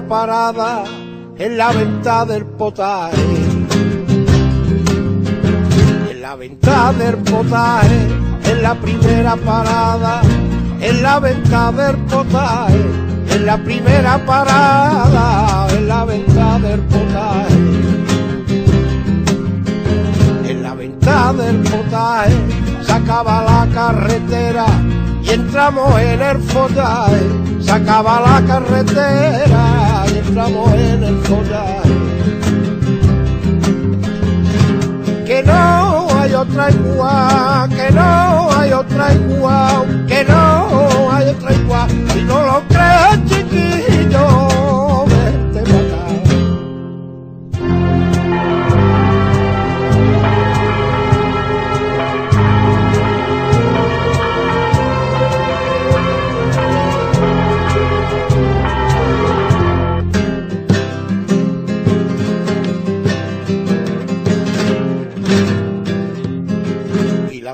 parada en la venta del potaje. En la venta del potaje, en la primera parada, en la venta del potaje, en la primera parada, en la venta del potaje. En la venta del potaje, sacaba la carretera y entramos en el sacaba la carretera y entramos en el follaje. Que no hay otra igual, que no hay otra igual,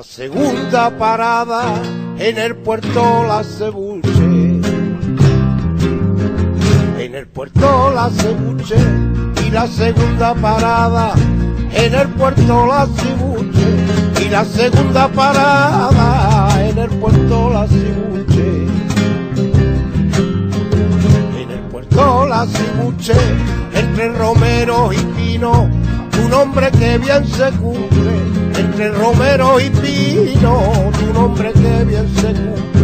segunda parada en el puerto La Cebuche. En el puerto La Cebuche y la segunda parada en el puerto La Cebuche y la segunda parada en el puerto La Cebuche. En el puerto La Cebuche entre Romero y Pino un hombre que bien se cumple entre Romero y Pino, tu nombre que bien se cumple.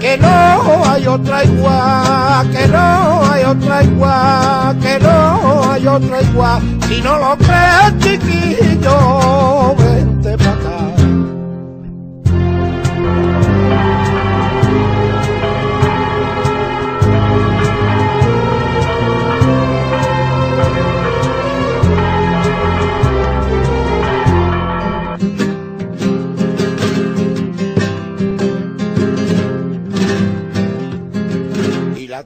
Que no hay otra igual, que no hay otra igual, que no hay otra igual. Si no lo crees, chiquillo, vente para acá.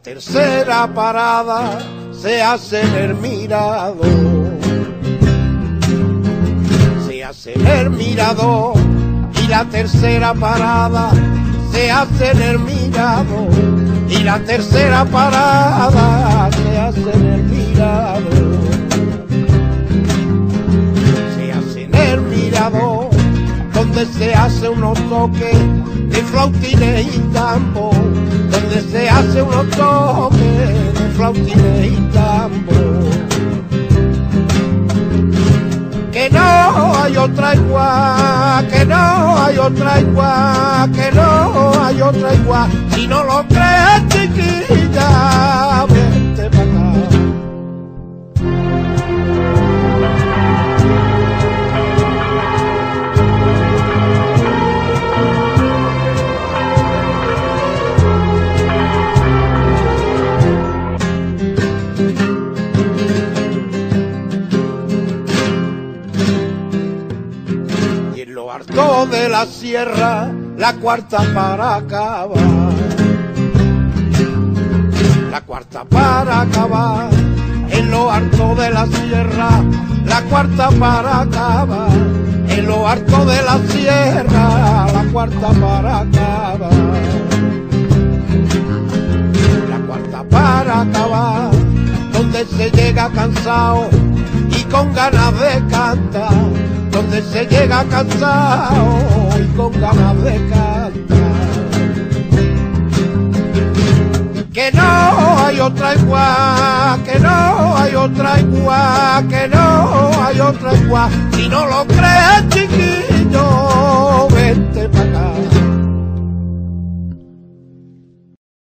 Tercera parada se hace en el mirador. Se hace en el mirador y la tercera parada se hace en el mirador. Y la tercera parada se hace en el mirador. Donde se hace unos toques de flautines y tambor, donde se hace unos toques de flautines y tambor. Que no hay otra igual, que no hay otra igual, que no hay otra igual, si no lo crees lo harto de la sierra la cuarta para acabar. La cuarta para acabar, en lo harto de la sierra, la cuarta para acabar. En lo harto de la sierra, la cuarta para acabar. La cuarta para acabar, donde se llega cansado y con ganas de cantar, donde se llega cansado y con ganas de cantar. Que no hay otra igual, que no hay otra igual, que no hay otra igual. Si no lo crees, acá.